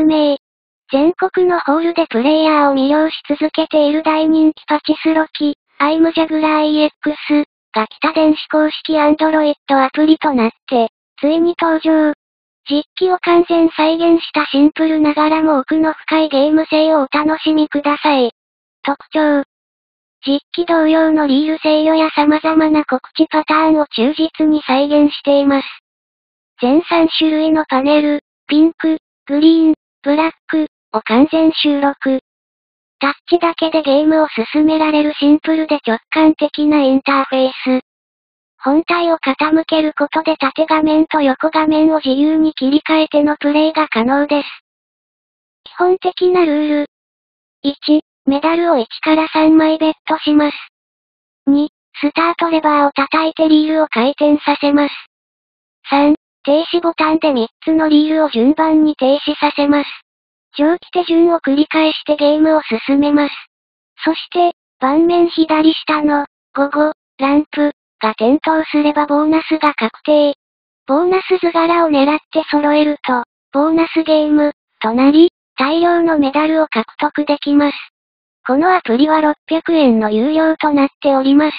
説明。全国のホールでプレイヤーを魅了し続けている大人気パチスロ機、アイムジャグラー EX が北電子公式アンドロイドアプリとなって、ついに登場。実機を完全再現したシンプルながらも奥の深いゲーム性をお楽しみください。特徴。実機同様のリール制御や様々な告知パターンを忠実に再現しています。全3種類のパネル、ピンク、グリーン、ブラックを完全収録。タッチだけでゲームを進められるシンプルで直感的なインターフェース。本体を傾けることで縦画面と横画面を自由に切り替えてのプレイが可能です。基本的なルール。1、メダルを1から3枚ベットします。2、スタートレバーを叩いてリールを回転させます。3、停止ボタンで3つのリールを順番に停止させます。上記手順を繰り返してゲームを進めます。そして、盤面左下の、午後、ランプ、が点灯すればボーナスが確定。ボーナス図柄を狙って揃えると、ボーナスゲーム、となり、大量のメダルを獲得できます。このアプリは600円の有料となっております。